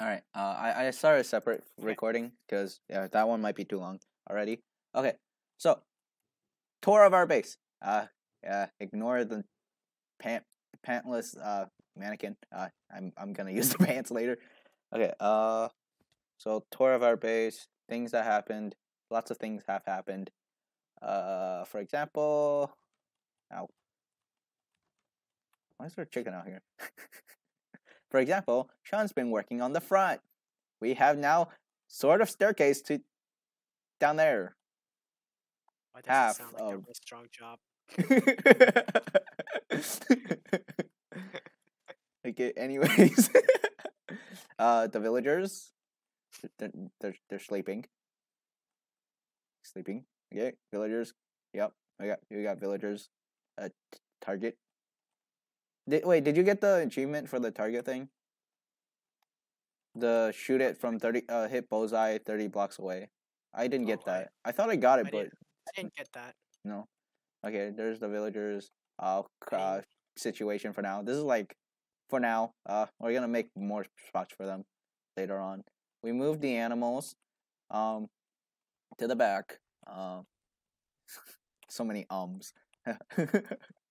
All right. Uh, I I started a separate recording because yeah, that one might be too long already. Okay. So, tour of our base. Uh, uh, ignore the pant pantless uh mannequin. Uh, I'm I'm gonna use the pants later. Okay. Uh, so tour of our base. Things that happened. Lots of things have happened. Uh, for example, ow. Why is there a chicken out here? For example, Sean's been working on the front. We have now sort of staircase to down there. Why does Half it sound like a of- real strong job? okay, anyways. uh the villagers they're, they're they're sleeping. Sleeping. Okay, villagers. Yep. I got you got villagers. Uh target. Did, wait, did you get the achievement for the target thing? The shoot it from 30 uh hit bullseye 30 blocks away. I didn't get Oh, I- that. I thought I got it, I but didn't, I didn't get that. no. Okay, there's the villagers uh, uh situation for now. This is like for now. Uh we're going to make more spots for them later on. We moved the animals um to the back. Um so many ums.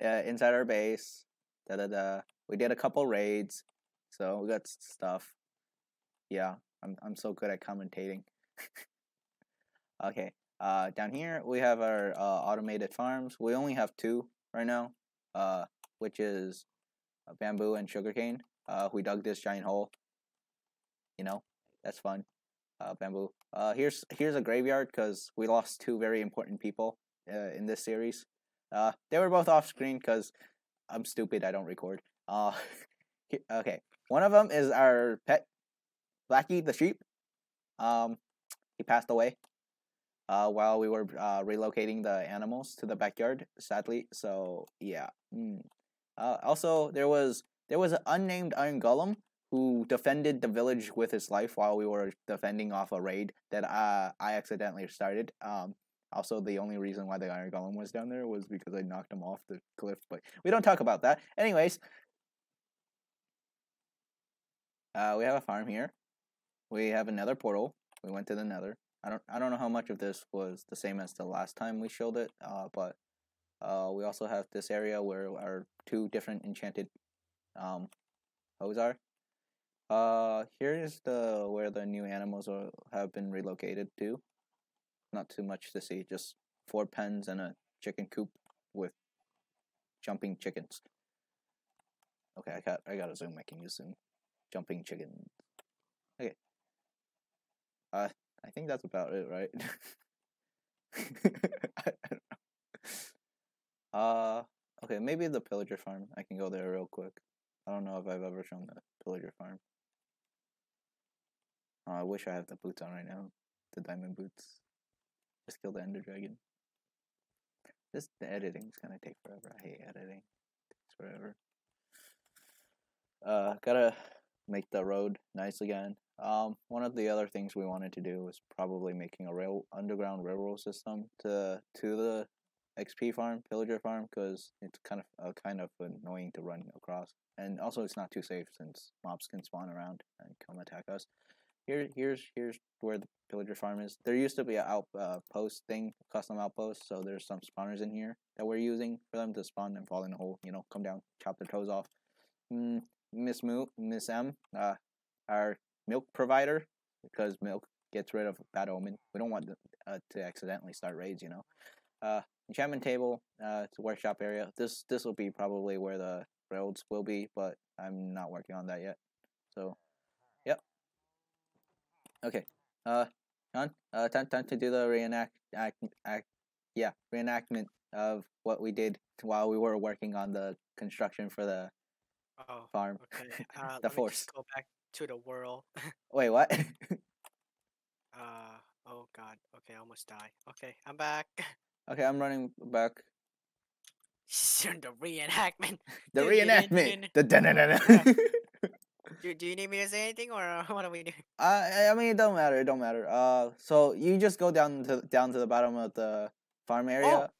yeah, inside our base. Da da da. We did a couple raids. So we got stuff. Yeah, I'm I'm so good at commentating. okay. Uh, down here we have our uh, automated farms. We only have two right now, uh, which is uh, bamboo and sugarcane. Uh, we dug this giant hole. You know, that's fun. Uh, bamboo. Uh, here's here's a graveyard because we lost two very important people uh, in this series. Uh, they were both off screen because I'm stupid. I don't record. Uh, okay. One of them is our pet, Blackie the sheep. Um, he passed away uh, while we were uh, relocating the animals to the backyard. Sadly, so yeah. Mm. Uh, also, there was there was an unnamed Iron Golem who defended the village with his life while we were defending off a raid that uh, I accidentally started. Um, also, the only reason why the Iron Golem was down there was because I knocked him off the cliff. But we don't talk about that. Anyways, uh, we have a farm here. We have another portal. We went to the Nether. I don't I don't know how much of this was the same as the last time we showed it. Uh, but uh, we also have this area where our two different enchanted um, hoes are. Uh, here is the where the new animals are, have been relocated to. Not too much to see, just four pens and a chicken coop with jumping chickens. Okay, I got I got a zoom. I can use zoom. Jumping chicken. Okay. Uh, I think that's about it, right? Uh, okay, maybe the pillager farm. I can go there real quick. I don't know if I've ever shown the pillager farm. Oh, I wish I have the boots on right now. The diamond boots. Just kill the ender dragon. This the editing's gonna take forever. I hate editing. It takes forever. Uh, gotta make the road nice again. Um, one of the other things we wanted to do was probably making a rail underground railroad system to to the XP farm, pillager farm, because it's kind of uh, kind of annoying to run across, and also it's not too safe since mobs can spawn around and come attack us. Here, here's here's where the pillager farm is. There used to be an outpost thing, custom outpost, so there's some spawners in here that we're using for them to spawn and fall in a hole. You know, come down, chop their toes off. Mm, Miss Moo, Miss M, uh, our milk provider, because milk gets rid of bad omen. We don't want uh, to accidentally start raids, you know. Uh, enchantment table, uh, it's a workshop area. This this will be probably where the railroads will be, but I'm not working on that yet. So. Okay. Uh, John, uh, time time to do the reenact act, act yeah reenactment of what we did while we were working on the construction for the Oh, farm. okay. Uh, The force. go back to the world. Wait, what? Uh, oh god. Okay, I almost die. Okay, I'm back. okay, I'm running back. The reenactment. The Dun, dun, dun, reenactment. dun. The dun-dun-dun-dun. Do, do you need me to say anything or uh, what are we doing? I I mean it don't matter. It don't matter. Uh, so you just go down to down to the bottom of the farm area.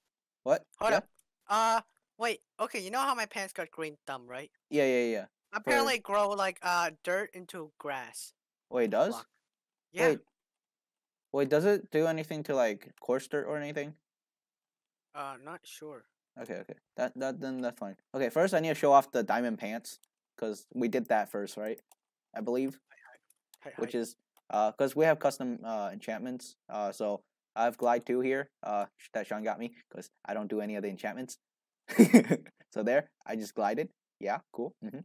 What? Hold yeah? up. Uh, wait. Okay, you know how my pants got green thumb, right? Yeah, yeah, yeah. apparently grow like uh dirt into grass. Wait, it does? block. Yeah. Wait. Wait, does it do anything to like coarse dirt or anything? Uh, not sure. Okay, okay. That that then that's fine. Okay, first I need to show off the diamond pants because we did that first, right? I believe, Hi- which hi. is uh because we have custom uh enchantments. Uh, so I have glide two here. Uh, that Sean got me because I don't do any of the enchantments. so there, I just glided. Yeah, cool. hmm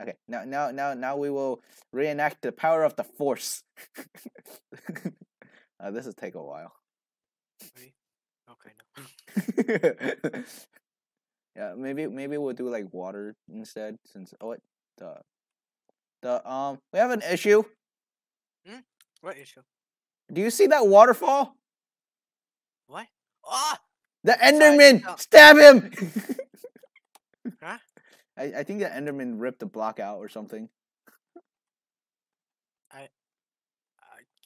Okay, now now now now we will reenact the power of the force. uh, this will take a while. Okay, no. yeah, maybe maybe we'll do like water instead since oh what the the um we have an issue. What issue? Do you see that waterfall? What? Ah! The Sorry, Enderman! no. Stab him! Huh? I, I think the Enderman ripped the block out or something. Uh,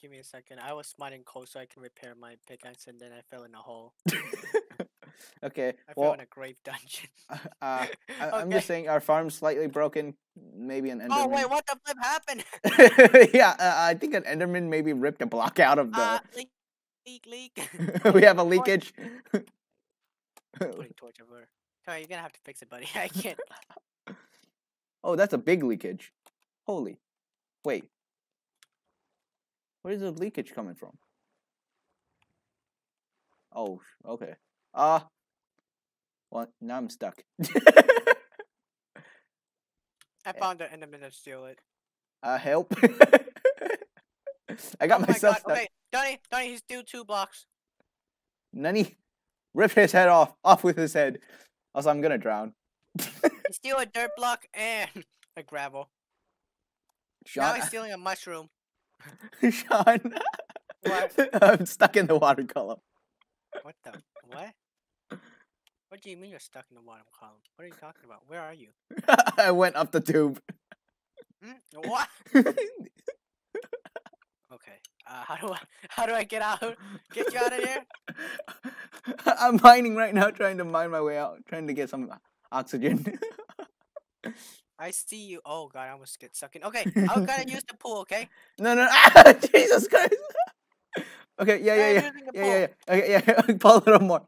give me a second. I was mining coal so I can repair my pickaxe, and then I fell in a hole. okay, I fell well, in a grave dungeon. uh, I, I'm Okay. just saying our farm's slightly broken. Maybe an Enderman. Oh wait, what the flip happened? yeah, uh, I think an Enderman maybe ripped a block out of the. uh, leak, leak, leak. we have a leakage. Putting torch over. Sorry, you're gonna have to fix it, buddy. I can't. oh, that's a big leakage. Holy. Wait. Where's the leakage coming from? Oh, okay. Ah. well, now I'm stuck. I found the enderman to steal it. uh, help. I got oh my myself god. stuck. Okay, Donnie, Donnie, he's due two blocks. Nani, rip his head off. Off with his head. Also, I'm gonna drown. Steal a dirt block and a gravel. Now Sean, he's stealing a mushroom. Sean. What? I'm stuck in the water column. What the? What? What do you mean you're stuck in the bottom column? What are you talking about? Where are you? I went up the tube. Hmm? What? Okay. Uh, how do I? How do I get out? Get you out of here? I'm mining right now, trying to mine my way out, trying to get some oxygen. I see you. Oh god, I almost get stuck in. Okay, I'm gonna use the pool. Okay. no, no, ah, Jesus Christ. Okay, yeah, yeah, yeah, yeah, yeah, yeah. Okay, yeah, pull a little more.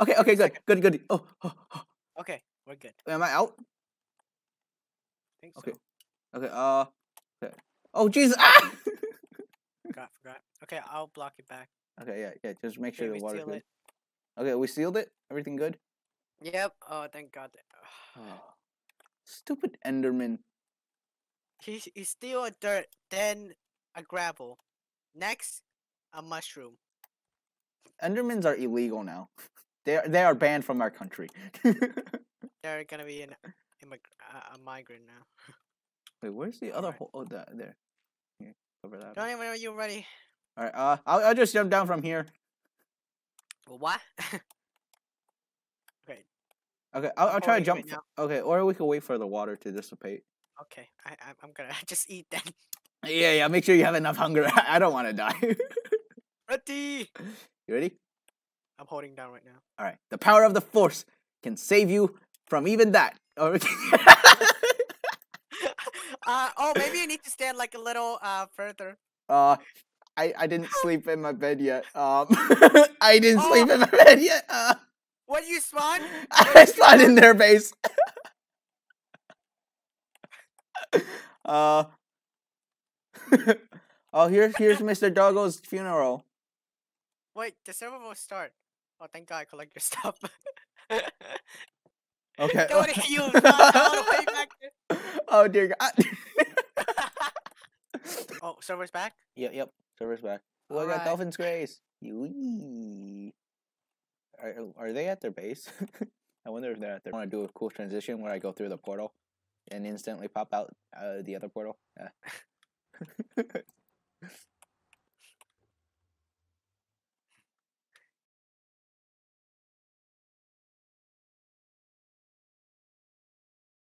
Okay, okay, good, good, good. Oh, oh, oh. Okay, we're good. am I out? think Okay. so. Okay, uh, okay. Oh, Jesus! Ah! Forgot, forgot. Okay, I'll block it back. okay, yeah, yeah. Just make Okay, sure the water's good. it. Okay, we sealed it. Everything good? Yep. Oh, thank God. Oh, stupid Enderman. He he steal a dirt, then a gravel, next a mushroom. Endermans are illegal now. They are, they are banned from our country. They're gonna be an immig- a migrant now. Wait, where's the other Alright. hole? Oh, that there. Here, cover that. Don't even know you're ready. All right. Uh, I'll I'll just jump down from here. What? okay. Okay, I'll, I'll try to jump. right Okay, or we can wait for the water to dissipate. Okay. I I'm, I'm gonna just eat then. Yeah, yeah. Make sure you have enough hunger. I don't want to die. Ready? you ready? I'm holding down right now. All right. The power of the force can save you from even that. Or uh oh, maybe you need to stand like a little uh further. uh, I I didn't sleep in my bed yet. Um, I didn't Oh. sleep in my bed yet. Uh, What you spawn? I spawned in their base. uh. oh, here's here's Mr. Doggo's funeral. Wait, the server will start. Oh, thank God, I collect your stuff. Okay. Don't you spawn all way back there. oh dear God. Oh, server's back. yep, yep. Server's back. Oh, I got Alright. Dolphin's Grace. Yee. Are are they at their base? I wonder if they're at their. I want to do a cool transition where I go through the portal and instantly pop out uh, the other portal. Yeah.